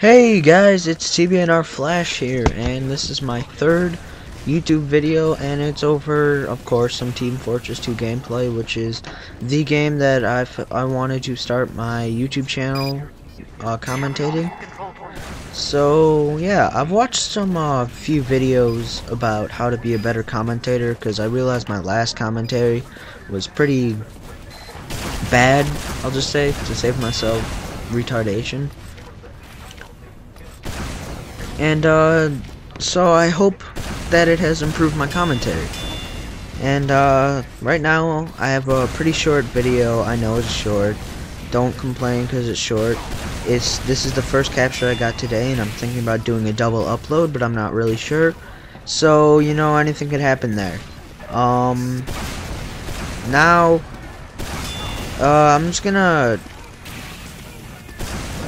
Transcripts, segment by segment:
Hey guys, it's TBNR Flash here, and this is my third YouTube video, and it's over, of course, some Team Fortress 2 gameplay, which is the game that I I wanted to start my YouTube channel uh, commentating. So yeah, I've watched some uh, few videos about how to be a better commentator, because I realized my last commentary was pretty bad, I'll just say, to save myself retardation. And, uh, so I hope that it has improved my commentary. And, uh, right now, I have a pretty short video. I know it's short. Don't complain because it's short. It's, this is the first capture I got today, and I'm thinking about doing a double upload, but I'm not really sure. So, you know, anything could happen there. Um, now, uh, I'm just gonna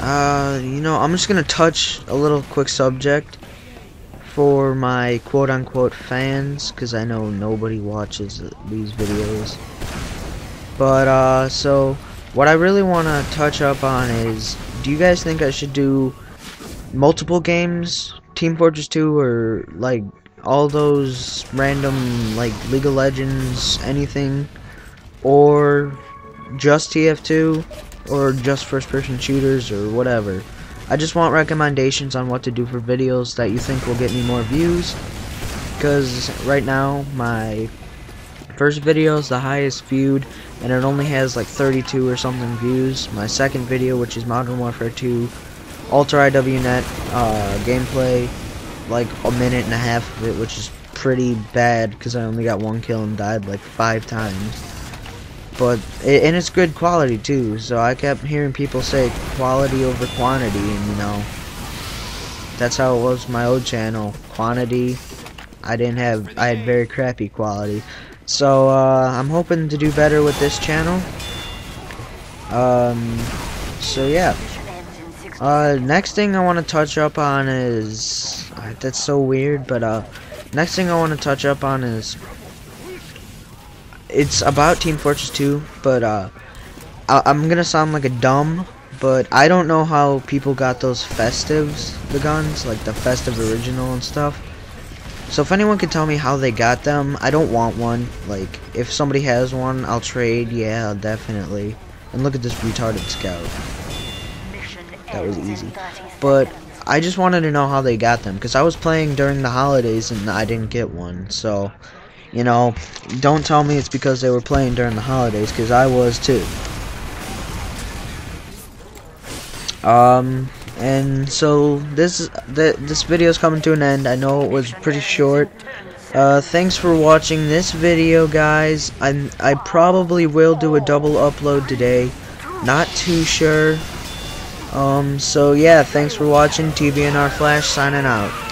uh, you know, I'm just gonna touch a little quick subject for my quote-unquote fans, because I know nobody watches these videos. But, uh, so, what I really want to touch up on is, do you guys think I should do multiple games, Team Fortress 2, or, like, all those random, like, League of Legends, anything, or just TF2? Or just first person shooters or whatever. I just want recommendations on what to do for videos that you think will get me more views because right now my first video is the highest viewed and it only has like 32 or something views. My second video which is Modern Warfare 2 Ultra IWNet uh, gameplay like a minute and a half of it which is pretty bad because I only got one kill and died like five times but it, and it's good quality too. So I kept hearing people say quality over quantity, and you know, that's how it was my old channel. Quantity, I didn't have, I had very crappy quality. So uh, I'm hoping to do better with this channel. Um, so yeah. Uh, next thing I want to touch up on is, uh, that's so weird, but uh, next thing I want to touch up on is it's about Team Fortress 2, but uh, I am gonna sound like a dumb, but I don't know how people got those festives, the guns, like the festive original and stuff. So if anyone could tell me how they got them, I don't want one. Like, if somebody has one, I'll trade, yeah, definitely. And look at this retarded scout. That was easy. But I just wanted to know how they got them, because I was playing during the holidays and I didn't get one, so... You know, don't tell me it's because they were playing during the holidays, because I was too. Um, and so this th this video is coming to an end. I know it was pretty short. Uh, thanks for watching this video, guys. I I probably will do a double upload today. Not too sure. Um, so yeah, thanks for watching. TBNR Flash signing out.